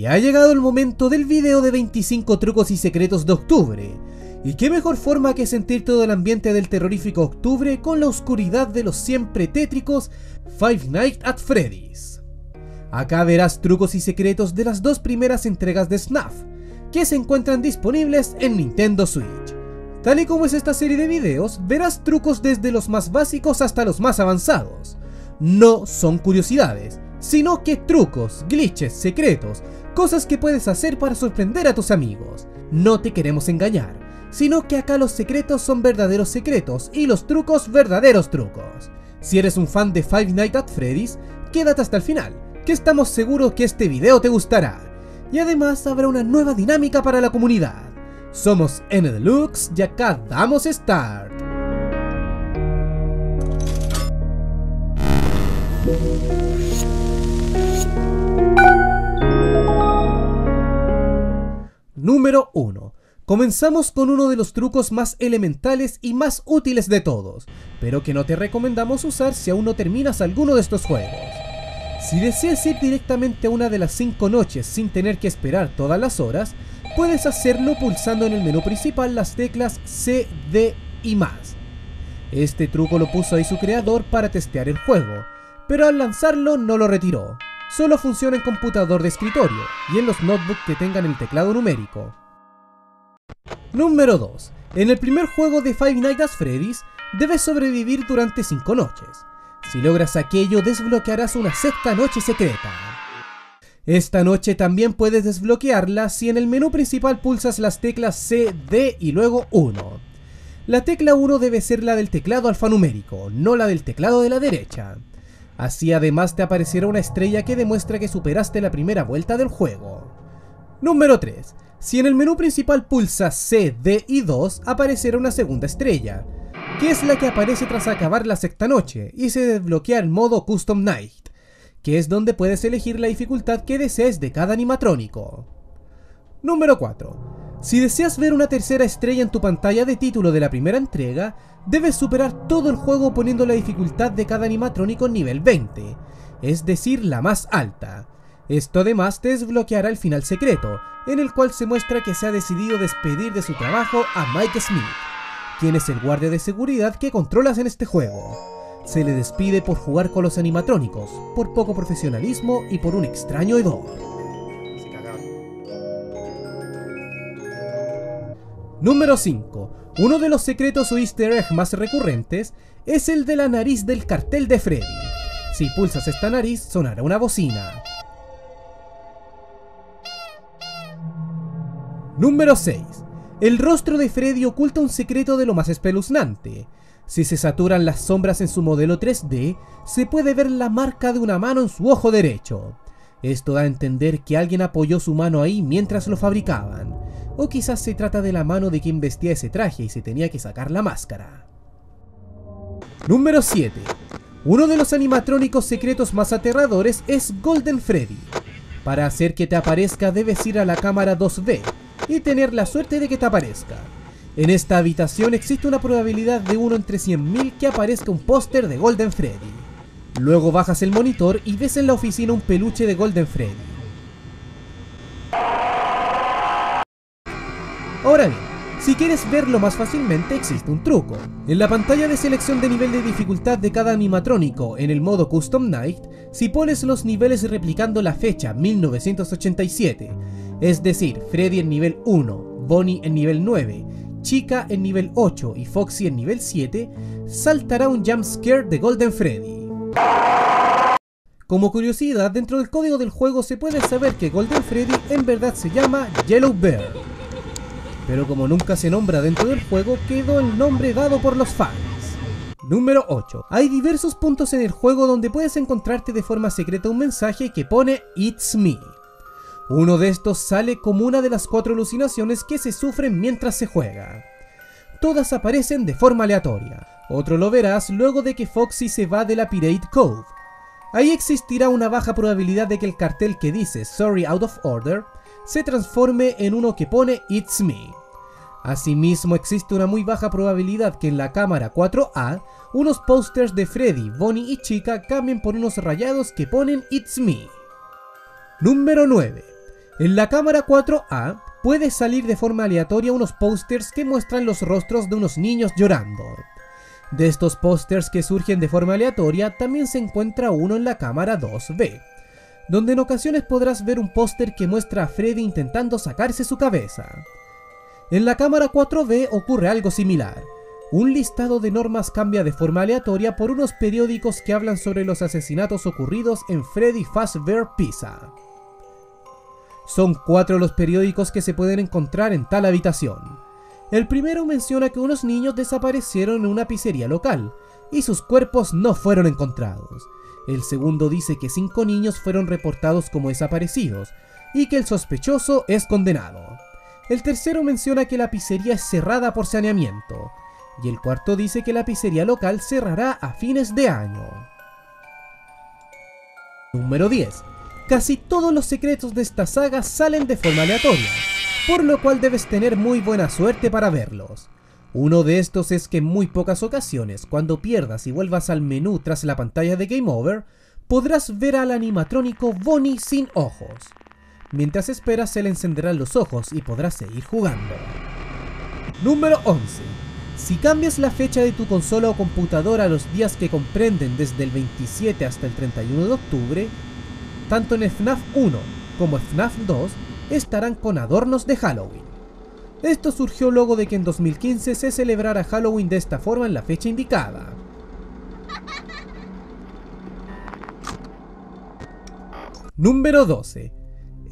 Y ha llegado el momento del video de 25 trucos y secretos de octubre. Y qué mejor forma que sentir todo el ambiente del terrorífico octubre con la oscuridad de los siempre tétricos Five Nights at Freddy's. Acá verás trucos y secretos de las dos primeras entregas de SNAF, que se encuentran disponibles en Nintendo Switch. Tal y como es esta serie de videos, verás trucos desde los más básicos hasta los más avanzados. No son curiosidades, sino que trucos, glitches, secretos, cosas que puedes hacer para sorprender a tus amigos. No te queremos engañar, sino que acá los secretos son verdaderos secretos y los trucos verdaderos trucos. Si eres un fan de Five Nights at Freddy's, quédate hasta el final, que estamos seguros que este video te gustará. Y además habrá una nueva dinámica para la comunidad. Somos N Deluxe y acá damos start. Número 1. Comenzamos con uno de los trucos más elementales y más útiles de todos, pero que no te recomendamos usar si aún no terminas alguno de estos juegos. Si deseas ir directamente a una de las 5 noches sin tener que esperar todas las horas, puedes hacerlo pulsando en el menú principal las teclas C, D y más. Este truco lo puso ahí su creador para testear el juego, pero al lanzarlo no lo retiró. Solo funciona en computador de escritorio y en los notebooks que tengan el teclado numérico. Número 2. En el primer juego de Five Nights at Freddy's, debes sobrevivir durante 5 noches. Si logras aquello, desbloquearás una sexta noche secreta. Esta noche también puedes desbloquearla si en el menú principal pulsas las teclas C, D y luego 1. La tecla 1 debe ser la del teclado alfanumérico, no la del teclado de la derecha. Así además te aparecerá una estrella que demuestra que superaste la primera vuelta del juego. Número 3. Si en el menú principal pulsas C, D y 2, aparecerá una segunda estrella, que es la que aparece tras acabar la sexta noche y se desbloquea el modo Custom Night, que es donde puedes elegir la dificultad que desees de cada animatrónico. Número 4. Si deseas ver una tercera estrella en tu pantalla de título de la primera entrega, debes superar todo el juego poniendo la dificultad de cada animatrónico en nivel 20, es decir, la más alta. Esto además te desbloqueará el final secreto, en el cual se muestra que se ha decidido despedir de su trabajo a Mike Smith, quien es el guardia de seguridad que controlas en este juego. Se le despide por jugar con los animatrónicos, por poco profesionalismo y por un extraño hedor. Número 5. Uno de los secretos o easter egg más recurrentes es el de la nariz del cartel de Freddy. Si pulsas esta nariz sonará una bocina. Número 6. El rostro de Freddy oculta un secreto de lo más espeluznante. Si se saturan las sombras en su modelo 3D, se puede ver la marca de una mano en su ojo derecho. Esto da a entender que alguien apoyó su mano ahí mientras lo fabricaban. O quizás se trata de la mano de quien vestía ese traje y se tenía que sacar la máscara. Número 7. Uno de los animatrónicos secretos más aterradores es Golden Freddy. Para hacer que te aparezca debes ir a la cámara 2B, y tener la suerte de que te aparezca. En esta habitación existe una probabilidad de 1 entre 100.000 que aparezca un póster de Golden Freddy. Luego bajas el monitor y ves en la oficina un peluche de Golden Freddy. Ahora bien, si quieres verlo más fácilmente existe un truco. En la pantalla de selección de nivel de dificultad de cada animatrónico en el modo Custom Night, si pones los niveles replicando la fecha 1987, es decir, Freddy en nivel 1, Bonnie en nivel 9, Chica en nivel 8 y Foxy en nivel 7, saltará un jump scare de Golden Freddy. Como curiosidad, dentro del código del juego se puede saber que Golden Freddy en verdad se llama Yellow Bear. Pero como nunca se nombra dentro del juego, quedó el nombre dado por los fans. Número 8. Hay diversos puntos en el juego donde puedes encontrarte de forma secreta un mensaje que pone It's Me. Uno de estos sale como una de las cuatro alucinaciones que se sufren mientras se juega. Todas aparecen de forma aleatoria. Otro lo verás luego de que Foxy se va de la Pirate Cove. Ahí existirá una baja probabilidad de que el cartel que dice Sorry Out of Order se transforme en uno que pone It's Me. Asimismo existe una muy baja probabilidad que en la cámara 4A unos posters de Freddy, Bonnie y Chica cambien por unos rayados que ponen It's Me. Número 9. En la cámara 4A puede salir de forma aleatoria unos pósters que muestran los rostros de unos niños llorando. De estos pósters que surgen de forma aleatoria, también se encuentra uno en la cámara 2B, donde en ocasiones podrás ver un póster que muestra a Freddy intentando sacarse su cabeza. En la cámara 4B ocurre algo similar. Un listado de normas cambia de forma aleatoria por unos periódicos que hablan sobre los asesinatos ocurridos en Freddy Fazbear Pizza. Son cuatro los periódicos que se pueden encontrar en tal habitación. El primero menciona que unos niños desaparecieron en una pizzería local y sus cuerpos no fueron encontrados. El segundo dice que cinco niños fueron reportados como desaparecidos y que el sospechoso es condenado. El tercero menciona que la pizzería es cerrada por saneamiento. Y el cuarto dice que la pizzería local cerrará a fines de año. Número 10. Casi todos los secretos de esta saga salen de forma aleatoria por lo cual debes tener muy buena suerte para verlos. Uno de estos es que en muy pocas ocasiones, cuando pierdas y vuelvas al menú tras la pantalla de Game Over, podrás ver al animatrónico Bonnie sin ojos. Mientras esperas se le encenderán los ojos y podrás seguir jugando. Número 11. Si cambias la fecha de tu consola o computadora a los días que comprenden desde el 27 hasta el 31 de octubre, tanto en FNAF 1 como FNAF 2 estarán con adornos de Halloween. Esto surgió luego de que en 2015 se celebrara Halloween de esta forma en la fecha indicada. Número 12.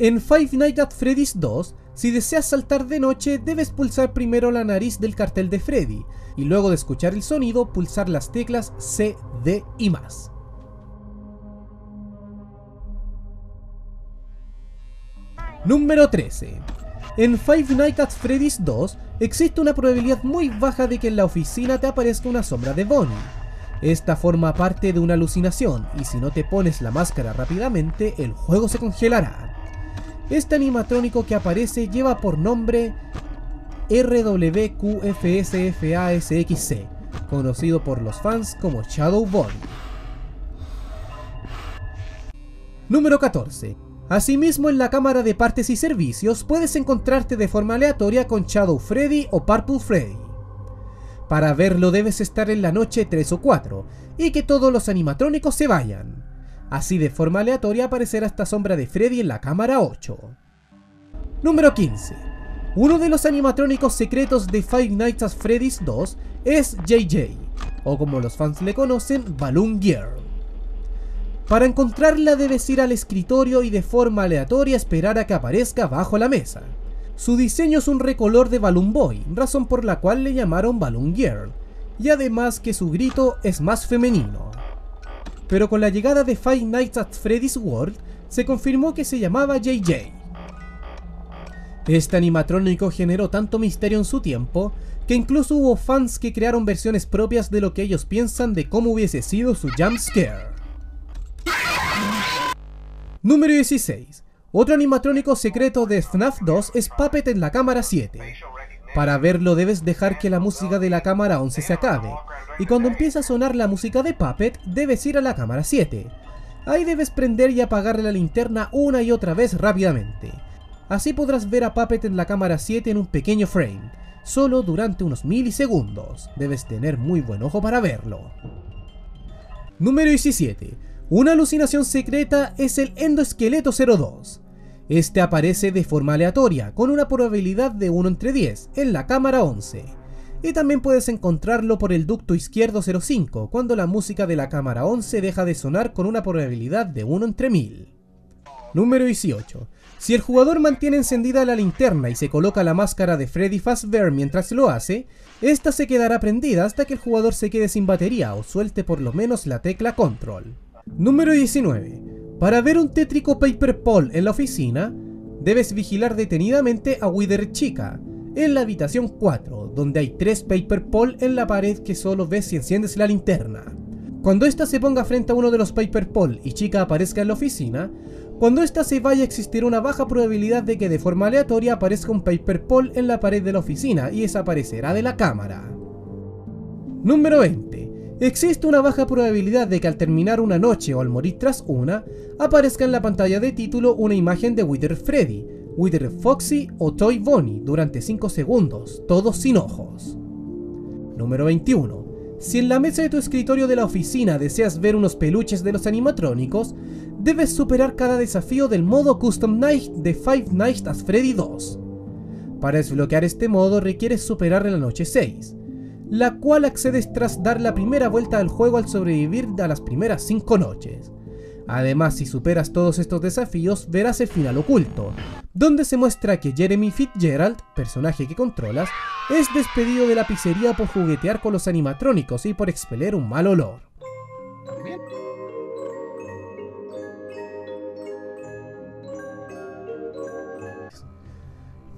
En Five Nights at Freddy's 2, si deseas saltar de noche, debes pulsar primero la nariz del cartel de Freddy, y luego de escuchar el sonido, pulsar las teclas C, D y más. Número 13. En Five Nights at Freddy's 2 existe una probabilidad muy baja de que en la oficina te aparezca una sombra de Bonnie. Esta forma parte de una alucinación y si no te pones la máscara rápidamente el juego se congelará. Este animatrónico que aparece lleva por nombre RWQFSFASXC, conocido por los fans como Shadow Bonnie. Número 14. Asimismo, en la cámara de partes y servicios puedes encontrarte de forma aleatoria con Shadow Freddy o Purple Freddy. Para verlo debes estar en la noche 3 o 4 y que todos los animatrónicos se vayan. Así de forma aleatoria aparecerá esta sombra de Freddy en la cámara 8. Número 15. Uno de los animatrónicos secretos de Five Nights at Freddy's 2 es JJ, o como los fans le conocen, Balloon Girl. Para encontrarla debes ir al escritorio y de forma aleatoria esperar a que aparezca bajo la mesa. Su diseño es un recolor de Balloon Boy, razón por la cual le llamaron Balloon Girl, y además que su grito es más femenino. Pero con la llegada de Five Nights at Freddy's World, se confirmó que se llamaba JJ. Este animatrónico generó tanto misterio en su tiempo, que incluso hubo fans que crearon versiones propias de lo que ellos piensan de cómo hubiese sido su jump scare. Número 16. Otro animatrónico secreto de FNAF 2 es Puppet en la cámara 7. Para verlo debes dejar que la música de la cámara 11 se acabe, y cuando empieza a sonar la música de Puppet debes ir a la cámara 7. Ahí debes prender y apagar la linterna una y otra vez rápidamente. Así podrás ver a Puppet en la cámara 7 en un pequeño frame, solo durante unos milisegundos. Debes tener muy buen ojo para verlo. Número 17. Una alucinación secreta es el endoesqueleto 02. Este aparece de forma aleatoria, con una probabilidad de 1 entre 10, en la cámara 11. Y también puedes encontrarlo por el ducto izquierdo 05, cuando la música de la cámara 11 deja de sonar con una probabilidad de 1 entre 1000. Número 18. Si el jugador mantiene encendida la linterna y se coloca la máscara de Freddy Fazbear mientras lo hace, esta se quedará prendida hasta que el jugador se quede sin batería o suelte por lo menos la tecla control. Número 19. Para ver un tétrico Paper Paul en la oficina, debes vigilar detenidamente a Wither Chica, en la habitación 4, donde hay tres Paper Paul en la pared que solo ves si enciendes la linterna. Cuando ésta se ponga frente a uno de los Paper Paul y Chica aparezca en la oficina, cuando ésta se vaya existirá una baja probabilidad de que de forma aleatoria aparezca un Paper Paul en la pared de la oficina y desaparecerá de la cámara. Número 20. Existe una baja probabilidad de que al terminar una noche o al morir tras una, aparezca en la pantalla de título una imagen de Wither Freddy, Wither Foxy o Toy Bonnie durante 5 segundos, todos sin ojos. Número 21. Si en la mesa de tu escritorio de la oficina deseas ver unos peluches de los animatrónicos, debes superar cada desafío del modo Custom Night de Five Nights at Freddy 2. Para desbloquear este modo requieres superar la noche 6, la cual accedes tras dar la primera vuelta al juego al sobrevivir a las primeras 5 noches. Además, si superas todos estos desafíos, verás el final oculto, donde se muestra que Jeremy Fitzgerald, personaje que controlas, es despedido de la pizzería por juguetear con los animatrónicos y por expeler un mal olor.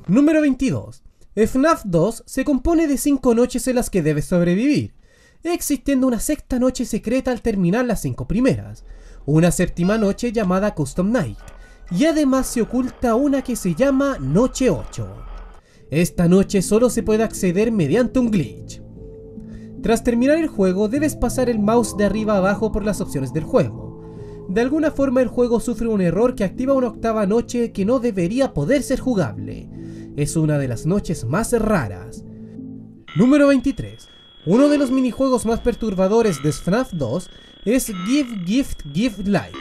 Número 22. FNAF 2 se compone de 5 noches en las que debes sobrevivir, existiendo una sexta noche secreta al terminar las 5 primeras, una séptima noche llamada Custom Night, y además se oculta una que se llama Noche 8. Esta noche solo se puede acceder mediante un glitch. Tras terminar el juego debes pasar el mouse de arriba a abajo por las opciones del juego. De alguna forma el juego sufre un error que activa una octava noche que no debería poder ser jugable. Es una de las noches más raras. Número 23. Uno de los minijuegos más perturbadores de FNAF 2 es Give Gift Give Life.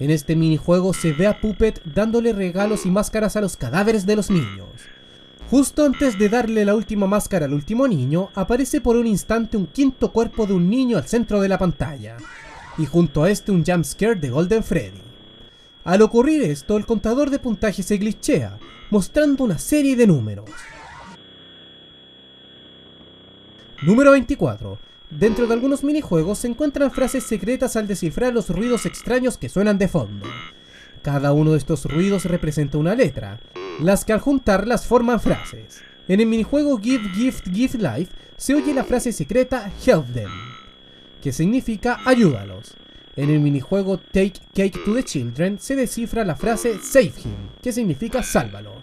En este minijuego se ve a Puppet dándole regalos y máscaras a los cadáveres de los niños. Justo antes de darle la última máscara al último niño, aparece por un instante un quinto cuerpo de un niño al centro de la pantalla, y junto a este un jumpscare de Golden Freddy. Al ocurrir esto, el contador de puntaje se glitchea, mostrando una serie de números. Número 24. Dentro de algunos minijuegos se encuentran frases secretas al descifrar los ruidos extraños que suenan de fondo. Cada uno de estos ruidos representa una letra, las que al juntarlas forman frases. En el minijuego Give Gift Give Life se oye la frase secreta Help Them, que significa ayúdalos. En el minijuego Take Cake to the Children se descifra la frase Save Him, que significa sálvalo.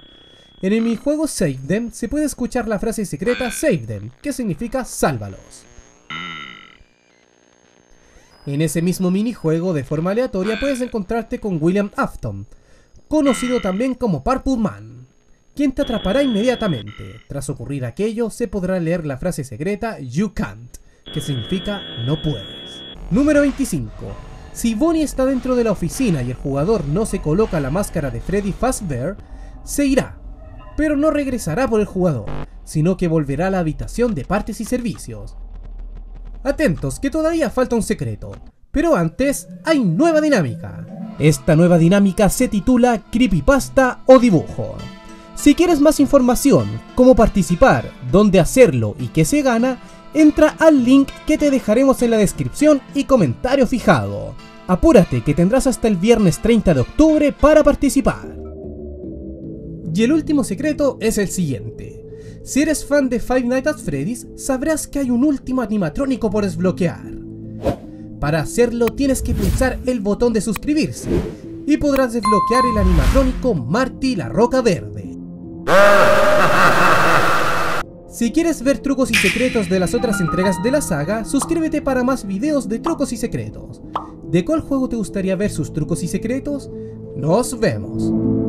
En el minijuego Save Them se puede escuchar la frase secreta Save Them, que significa sálvalos. En ese mismo minijuego, de forma aleatoria, puedes encontrarte con William Afton, conocido también como Purple Man, quien te atrapará inmediatamente. Tras ocurrir aquello, se podrá leer la frase secreta You can't, que significa no puedes. Número 25. Si Bonnie está dentro de la oficina y el jugador no se coloca la máscara de Freddy Fazbear, se irá, pero no regresará por el jugador, sino que volverá a la habitación de partes y servicios. Atentos, que todavía falta un secreto. Pero antes, hay nueva dinámica. Esta nueva dinámica se titula Creepypasta o Dibujo. Si quieres más información, cómo participar, dónde hacerlo y qué se gana, entra al link que te dejaremos en la descripción y comentario fijado. Apúrate que tendrás hasta el viernes 30 de octubre para participar. Y el último secreto es el siguiente. Si eres fan de Five Nights at Freddy's, sabrás que hay un último animatrónico por desbloquear. Para hacerlo tienes que pulsar el botón de suscribirse y podrás desbloquear el animatrónico Marty la Roca Verde. Si quieres ver trucos y secretos de las otras entregas de la saga, suscríbete para más videos de trucos y secretos. ¿De cuál juego te gustaría ver sus trucos y secretos? ¡Nos vemos!